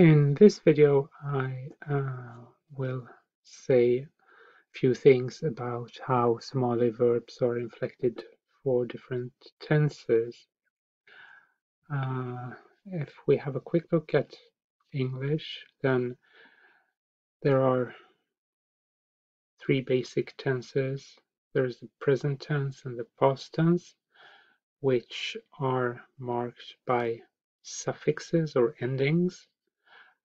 In this video I uh, will say a few things about how Somali verbs are inflected for different tenses. Uh, if we have a quick look at English then there are three basic tenses. There's the present tense and the past tense which are marked by suffixes or endings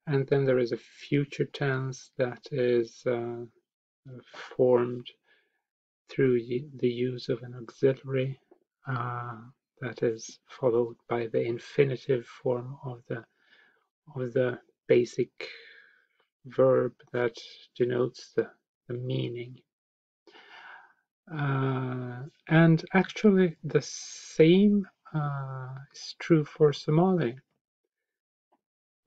and then there is a future tense that is uh, formed through the use of an auxiliary uh, that is followed by the infinitive form of the of the basic verb that denotes the, the meaning. Uh, and actually the same uh, is true for Somali.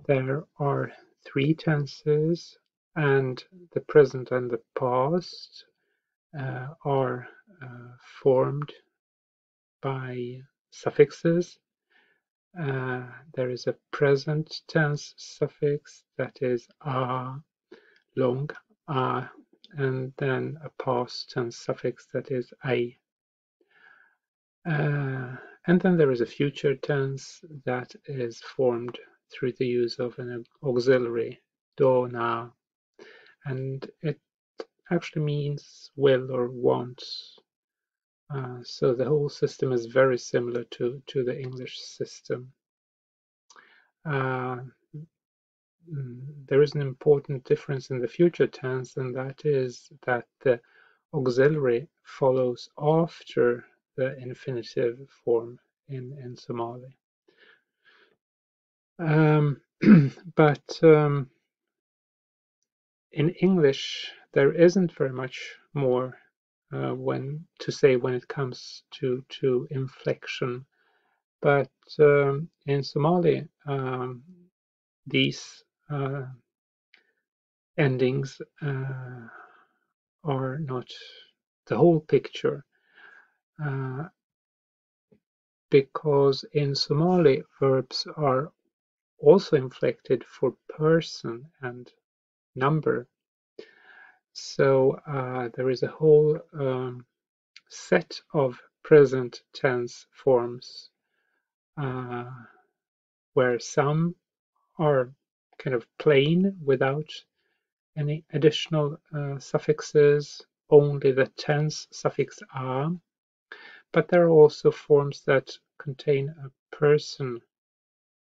There are three tenses and the present and the past uh, are uh, formed by suffixes. Uh, there is a present tense suffix that is a, long a, and then a past tense suffix that is a. Uh, and then there is a future tense that is formed through the use of an auxiliary do na and it actually means will or wants. Uh, so the whole system is very similar to to the English system. Uh, there is an important difference in the future tense and that is that the auxiliary follows after the infinitive form in, in Somali. Um, but um, in English, there isn't very much more uh, when to say when it comes to to inflection. But um, in Somali, um, these uh, endings uh, are not the whole picture. Uh, because in Somali, verbs are also inflected for person and number. So uh, there is a whole um, set of present tense forms uh, where some are kind of plain without any additional uh, suffixes, only the tense suffix a, but there are also forms that contain a person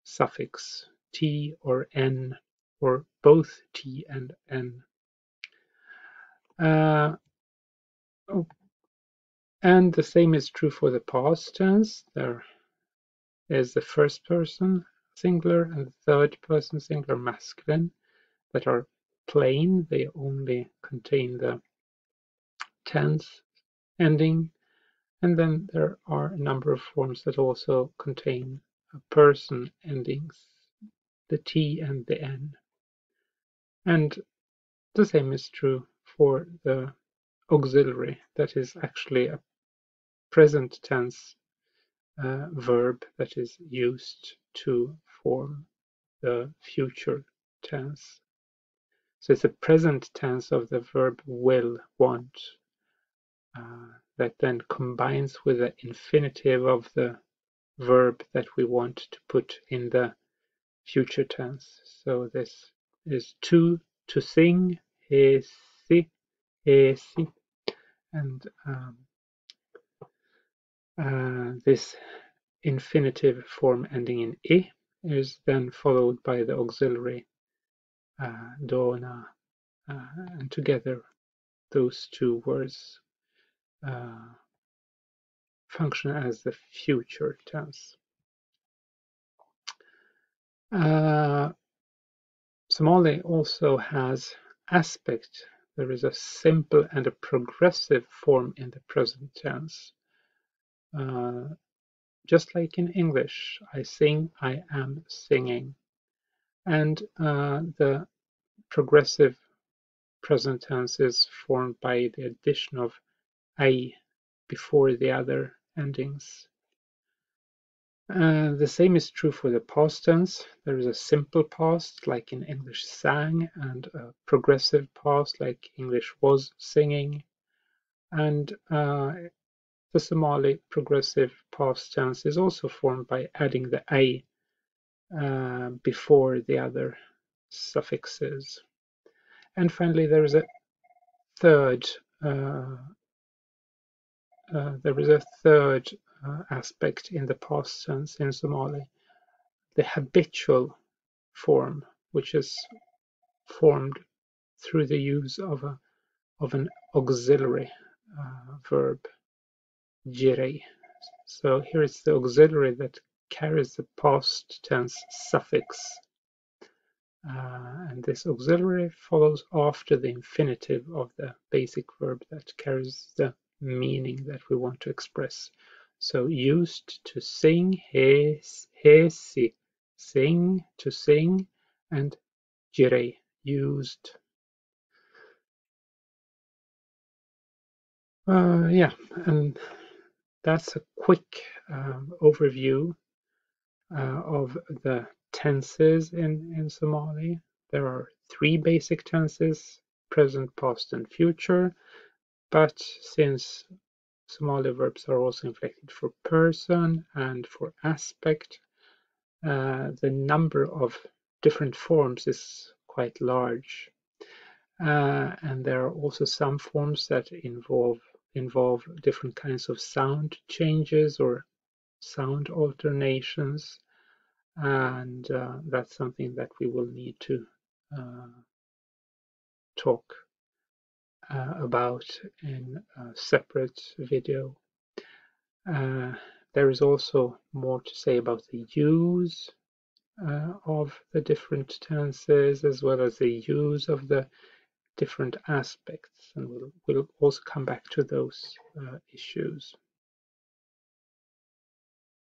suffix "t" or "n" or both "t" and "n". Uh, oh, and the same is true for the past tense. There is the first person singular and the third person singular masculine that are plain. They only contain the tense ending. And then there are a number of forms that also contain person endings, the T and the N. And the same is true for the auxiliary, that is actually a present tense uh, verb that is used to form the future tense. So it's a present tense of the verb will, want, uh, that then combines with the infinitive of the verb that we want to put in the future tense. So this is to, to sing, he, si, si. And um, uh, this infinitive form ending in i is then followed by the auxiliary uh, dona, uh, and together those two words uh, function as the future tense. Uh, Somali also has aspect. There is a simple and a progressive form in the present tense. Uh, just like in English, I sing, I am singing. And uh, the progressive present tense is formed by the addition of I before the other endings. Uh, the same is true for the past tense. There is a simple past, like in English sang, and a progressive past, like English was singing. And uh, the Somali progressive past tense is also formed by adding the a uh, before the other suffixes. And finally, there is a third uh, there is a third uh, aspect in the past tense in Somali, the habitual form, which is formed through the use of a of an auxiliary uh, verb, jire. So here it's the auxiliary that carries the past tense suffix. Uh, and this auxiliary follows after the infinitive of the basic verb that carries the meaning that we want to express. So used to sing, heesi, sing, to sing, and jire, used. Uh, yeah, and that's a quick um, overview uh, of the tenses in, in Somali. There are three basic tenses, present, past, and future. But since Somali verbs are also inflected for person and for aspect, uh, the number of different forms is quite large. Uh, and there are also some forms that involve involve different kinds of sound changes or sound alternations and uh, that's something that we will need to uh, talk about in a separate video. Uh, there is also more to say about the use uh, of the different tenses as well as the use of the different aspects and we'll, we'll also come back to those uh, issues.